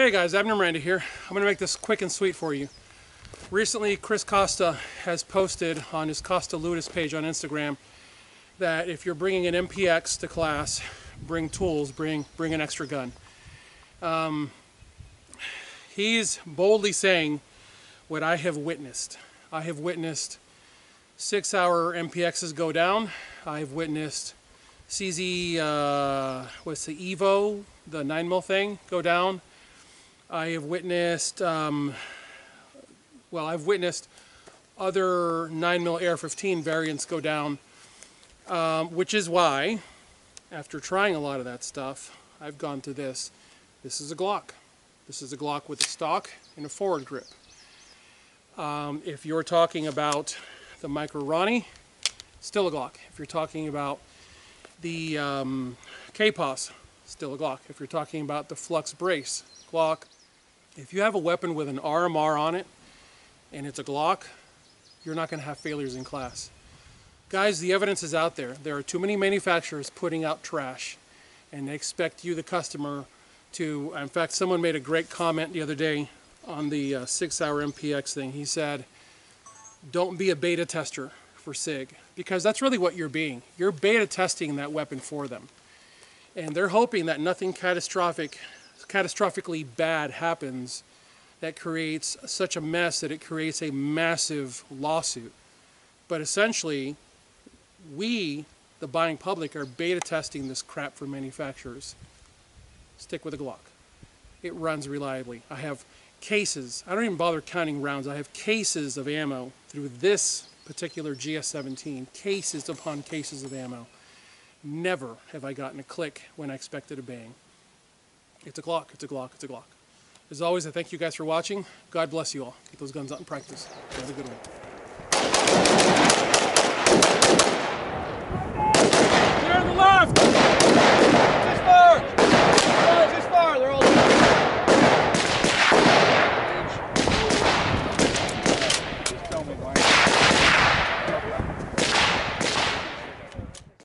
Hey guys, Abner Miranda here. I'm going to make this quick and sweet for you. Recently, Chris Costa has posted on his Costa Ludus page on Instagram that if you're bringing an MPX to class, bring tools, bring bring an extra gun. Um, he's boldly saying what I have witnessed. I have witnessed SIG Sauer MPXs go down. I've witnessed CZ, uh, what's the Evo, the 9 mil thing, go down. I have witnessed, um, well, I've witnessed other 9 mil AR-15 variants go down, um, which is why, after trying a lot of that stuff, I've gone to this. This is a Glock. This is a Glock with a stock and a forward grip. Um, if you're talking about the Micro Roni, still a Glock. If you're talking about the um, KPOS, still a Glock. If you're talking about the Flux Brace, Glock. If you have a weapon with an RMR on it and it's a Glock, you're not going to have failures in class. Guys, the evidence is out there. There are too many manufacturers putting out trash and they expect you, the customer, to, in fact, someone made a great comment the other day on the uh, SIG Sauer MPX thing. He said, don't be a beta tester for SIG because that's really what you're being. You're beta testing that weapon for them. And they're hoping that nothing catastrophic, catastrophically bad happens that creates such a mess that it creates a massive lawsuit. But essentially, we, the buying public, are beta testing this crap for manufacturers. Stick with a Glock. It runs reliably. I have cases, I don't even bother counting rounds, I have cases of ammo through this particular GS-17, cases upon cases of ammo. Never have I gotten a click when I expected a bang. It's a Glock, it's a Glock, it's a Glock. As always, I thank you guys for watching. God bless you all. Get those guns out in practice. Have a good one.